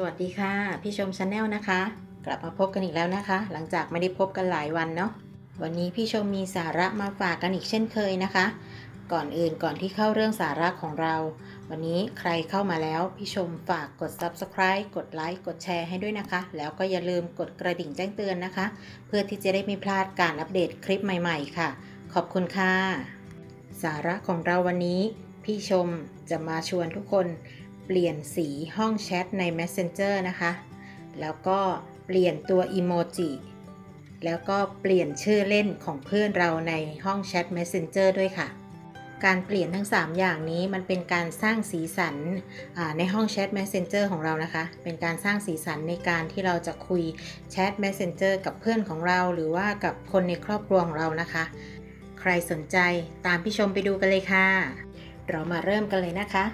สวัสดีค่ะ พี่ชม Channel นะคะ กลับมาพบกันอีกแล้วนะคะ หลังจากไม่ได้พบกันหลายวันเนาะวันนี้พี่ชมมีสาระมาฝากกันอีกเช่นเคยนะคะ ก่อนอื่นก่อนที่เข้าเรื่องสาระของเรา วันนี้ใครเข้ามาแล้ว พี่ชมฝากกด subscribe กดไลค์กดแชร์ให้ด้วยนะคะ แล้วก็อย่าลืมกดกระดิ่งแจ้งเตือนนะคะ เพื่อที่จะได้ไม่พลาดการอัปเดตคลิปใหม่ๆ ค่ะ ขอบคุณค่ะ สาระของเราวันนี้ พี่ชมจะมาชวนทุกคน เปลี่ยนสีห้องแชทใน Messenger นะคะ แล้วก็เปลี่ยนตัวอีโมจิแล้วก็เปลี่ยนชื่อเล่นของเพื่อนเราในห้องแชท Messenger ด้วยค่ะ การเปลี่ยนทั้ง 3 อย่างนี้มันเป็นการสร้างสีสันในห้องแชท Messenger ของเรานะคะ เป็นการสร้างสีสันในการที่เราจะคุยแชท Messenger กับเพื่อนของเราหรือว่ากับคนในครอบครัวของเรานะคะ ใครสนใจตามพี่ชมไปดูกันเลยค่ะ เรามาเริ่มกันเลยนะคะ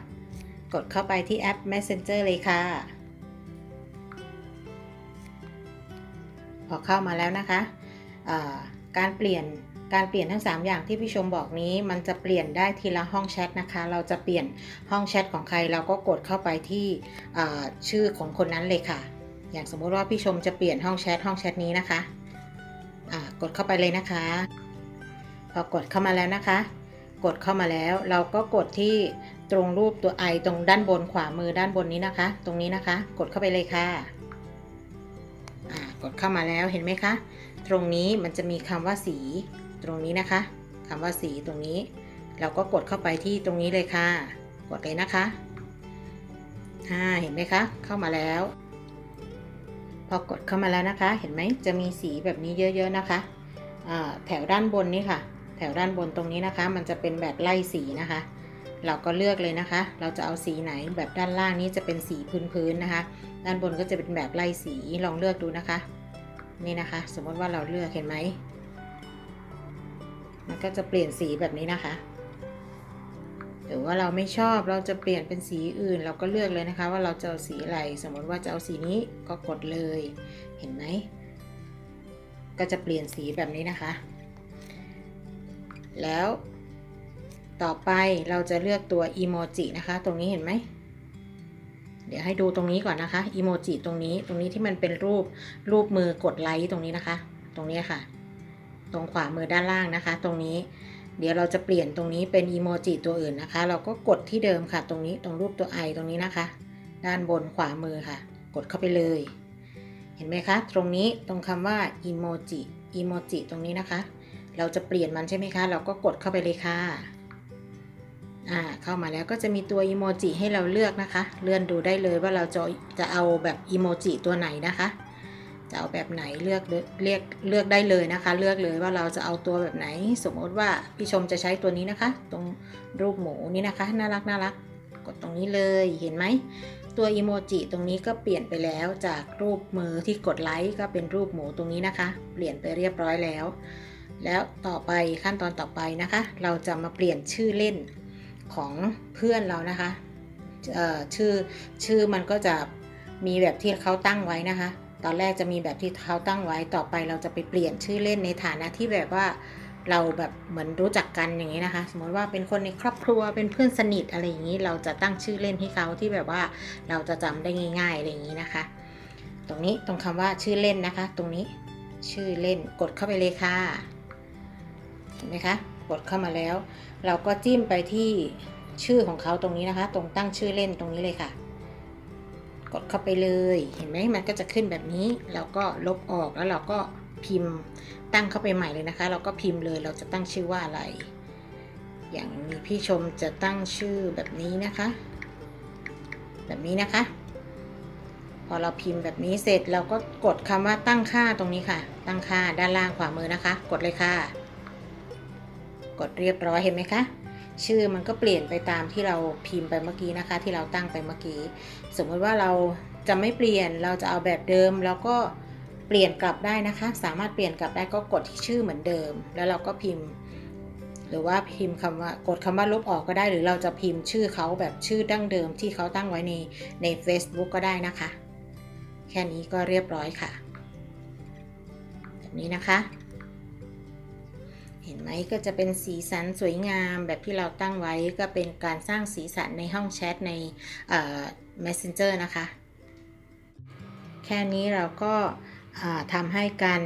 กดเข้าไปที่แอป Messenger เลยค่ะ พอเข้ามาแล้วนะคะ การเปลี่ยนการเปลี่ยนทั้ง 3 อย่างที่พี่ชมบอกนี้ มันจะเปลี่ยนได้ทีละห้องแชทนะคะ เราจะเปลี่ยนห้องแชทของใครเราก็กดเข้าไปที่ชื่อของคนนั้นเลยค่ะ อย่างสมมุติว่าพี่ชมจะเปลี่ยนห้องแชทห้องแชทนี้นะคะะกดเข้าไปเลยนะคะ พอกดเข้ามาแล้วนะคะ กดเข้ามาแล้ว เราก็กดที่ตรงรูปตัวไอตรงด้านบนขวามือด้านบนนี้นะคะ ตรงนี้นะคะ กดเข้าไปเลยค่ะกดเข้ามาแล้วเห็นไหมคะ ตรงนี้มันจะมีคำว่าสี ตรงนี้นะคะคำว่าสีตรงนี้ เราก็กดเข้าไปที่ตรงนี้เลยค่ะ กดเลยนะคะเห็นไหมคะ เข้ามาแล้ว พอกดเข้ามาแล้วนะคะ เห็นไหมจะมีสีแบบนี้เยอะ ๆ นะคะแถวด้านบนนี้ค่ะ แถวด้านบนตรงนี้นะคะ มันจะเป็นแบบไล่สีนะคะ เราก็เลือกเลยนะคะ เราจะเอาสีไหนแบบด้านล่างนี้จะเป็นสีพื้นๆนะคะ ด้านบนก็จะเป็นแบบไล่สีลองเลือกดูนะคะ นี่นะคะ สมมติว่าเราเลือกเห็นไหมมันก็จะเปลี่ยนสีแบบนี้นะคะ หรือว่าเราไม่ชอบเราจะเปลี่ยนเป็นสีอื่น เราก็เลือกเลยนะคะ ว่าเราจะเอาสีอะไร สมมติว่าจะเอาสีนี้ก็กดเลย เห็นไหมก็จะเปลี่ยนสีแบบนี้นะคะ แล้วต่อไปเราจะเลือกตัวอีโมจินะคะ ตรงนี้เห็นไหม เดี๋ยวให้ดูตรงนี้ก่อนนะคะอีโมจิตรงนี้ ตรงนี้ที่มันเป็นรูปรูปมือกดไลค์ตรงนี้นะคะ ตรงนี้ค่ะ ตรงขวามือด้านล่างนะคะ ตรงนี้ เดี๋ยวเราจะเปลี่ยนตรงนี้เป็นอีโมจิตัวอื่นนะคะ เราก็กดที่เดิมค่ะ ตรงนี้ตรงรูปตัวไอตรงนี้นะคะ ด้านบนขวามือค่ะ กดเข้าไปเลย เห็นไหมคะ ตรงนี้ตรงคำว่าอีโมจิอีโมจิตรงนี้นะคะ เราจะเปลี่ยนมันใช่ไหมคะ เราก็กดเข้าไปเลยค่ะ อ่า เข้ามาแล้วก็จะมีตัวอีโมจิให้เราเลือกนะคะ เลื่อนดูได้เลยว่าเราจะจะเอาแบบอีโมจิตัวไหนนะคะ จะเอาแบบไหนเลือกเลือกเลือกได้เลยนะคะ เลือกเลยว่าเราจะเอาตัวแบบไหน สมมติว่าพี่ชมจะใช้ตัวนี้นะคะ ตรงรูปหมูนี่นะคะ น่ารักน่ารัก กดตรงนี้เลย เห็นไหมตัวอีโมจิตรงนี้ก็เปลี่ยนไปแล้วจากรูปมือที่กดไลค์ก็เป็นรูปหมูตรงนี้นะคะ เปลี่ยนไปเรียบร้อยแล้ว แล้วต่อไปขั้นตอนต่อไปนะคะ เราจะมาเปลี่ยนชื่อเล่นของเพื่อนเรานะคะชื่อชื่อมันก็จะมีแบบที่เขาตั้งไว้นะคะ ตอนแรกจะมีแบบที่เขาตั้งไว้ ต่อไปเราจะไปเปลี่ยนชื่อเล่นในฐานะที่แบบว่าเราแบบเหมือนรู้จักกันอย่างนี้นะคะ สมมติว่าเป็นคนในครอบครัวเป็นเพื่อนสนิทอะไรอย่างนี้ เราจะตั้งชื่อเล่นให้เขาที่แบบว่าเราจะจำได้ง่ายๆอะไรอย่างนี้นะคะ ตรงนี้ตรงคำว่าชื่อเล่นนะคะ ตรงนี้ชื่อเล่นกดเข้าไปเลยค่ะ ห็นไหมคะกดเข้ามาแล้ว เราก็จิ้มไปที่ชื่อของเขาตรงนี้นะคะ ตรงตั้งชื่อเล่นตรงนี้เลยค่ะ กดเข้าไปเลย เห็นไหมมันก็จะขึ้นแบบนี้ เราก็ลบออกแล้วเราก็พิมพ์ตั้งเข้าไปใหม่เลยนะคะ เราก็พิมพ์เลยเราจะตั้งชื่อว่าอะไร อย่างนี้พี่ชมจะตั้งชื่อแบบนี้นะคะ แบบนี้นะคะ พอเราพิมพ์แบบนี้เสร็จเราก็กดคำว่าตั้งค่าตรงนี้ค่ะ ตั้งค่าด้านล่างขวามือนะคะ กดเลยค่ะ กดเรียบร้อยเห็นไหมคะ ชื่อมันก็เปลี่ยนไปตามที่เราพิมพ์ไปเมื่อกี้นะคะ ที่เราตั้งไปเมื่อกี้ สมมติว่าเราจะไม่เปลี่ยนเราจะเอาแบบเดิมแล้วก็เปลี่ยนกลับได้นะคะ สามารถเปลี่ยนกลับได้ก็กดที่ชื่อเหมือนเดิม แล้วเราก็พิมพ์ หรือว่าพิมพ์คำว่ากดคำว่าลบออกก็ได้ หรือเราจะพิมพ์ชื่อเขาแบบชื่อดั้งเดิมที่เขาตั้งไว้ในใน Facebook ก็ได้นะคะ แค่นี้ก็เรียบร้อยค่ะ แบบนี้นะคะ เห็นไหมก็จะเป็นสีสันสวยงามแบบที่เราตั้งไว้ก็เป็นการสร้างสีสันในห้องแชทใน Messenger นะคะ แค่นี้เราก็ทำให้การ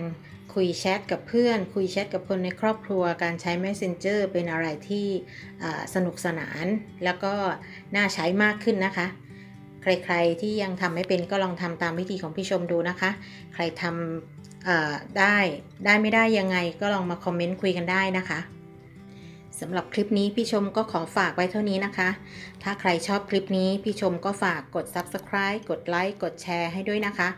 คุยแชทกับเพื่อน คุยแชทกับคนในครอบครัว การใช้ Messenger เป็นอะไรที่สนุกสนาน แล้วก็น่าใช้มากขึ้นนะคะ ใครๆที่ยังทำไม่เป็นก็ลองทำตามวิธีของพี่ชมดูนะคะ ใครทำ ได้ได้ไม่ได้ยังไงก็ลองมาคอมเมนต์คุยกันได้นะคะสำหรับคลิปนี้พี่ชมก็ขอฝากไว้เท่านี้นะคะ ถ้าใครชอบคลิปนี้พี่ชมก็ฝากกด Subscribe กดไลค์กดแชร์ให้ด้วยนะคะ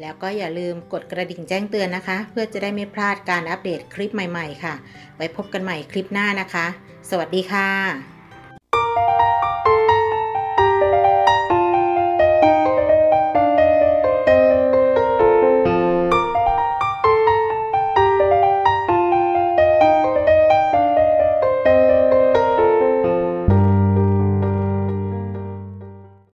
แล้วก็อย่าลืมกดกระดิ่งแจ้งเตือนนะคะ เพื่อจะได้ไม่พลาดการอัปเดตคลิปใหม่ๆ ค่ะ ไว้พบกันใหม่คลิปหน้านะคะ สวัสดีค่ะ